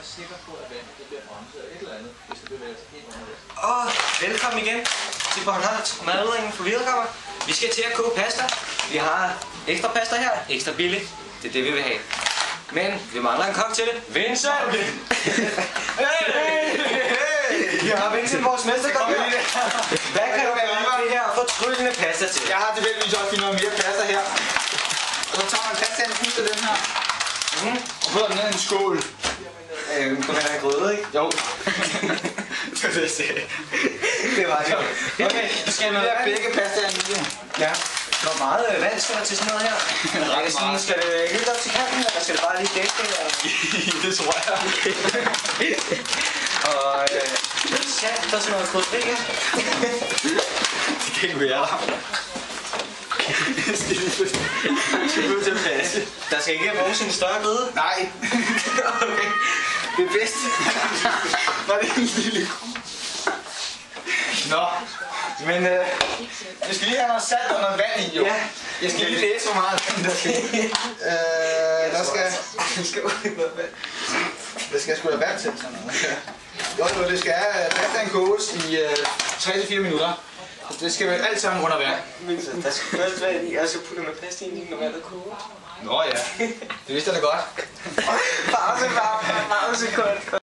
være sikker på, at vandet det bliver bremset eller et eller andet, hvis det bevæger sig ind under det. Og velkommen igen til Bornholms madlavning for viderekommer. Vi skal til at koge pasta. Vi har ekstra pasta her, ekstra billigt. Det er det, vi vil have. Men vi mangler en kok til det. Vincent! Vi har Vincent, vores mesterkok her. Hvad kan du gøre med det her fortryllende pasta til? Jeg har tilfældigvis også lige noget mere pasta her. Og så tager man pastaen ud af den her. Mhm. Og putter den ned i en skål. Øhm, du mener grøde, ikke? Jo. det er det. Det var det. Okay, du skal er vand. begge pastaen i det. Ja. Hvor meget øh, vand skal der til sådan noget her? Jeg kan sige, skal det helt op til kanten, eller skal det bare lige dække det? Eller? det tror jeg. Og øh, salt og sådan noget krydderi. Det kan ikke være der. Der skal ikke bruges en større gryde. Nej. Det er bedst. Var det en lille Nå, men øh, jeg skal lige have noget salt og noget vand i, jo. Ja. Jeg skal lige læse, hvor meget vand der skal øh, der skal, der skal, der skal sgu da vand til sådan noget. Jo, jo, det skal øh, pastaen koges i øh, 3-4 minutter. Så det skal være alt sammen under vand. Men der skal først være i, og så putter man pasta ind i, når vandet koger. Nå ja, det vidste jeg da godt. Pause, pause, pause, kort.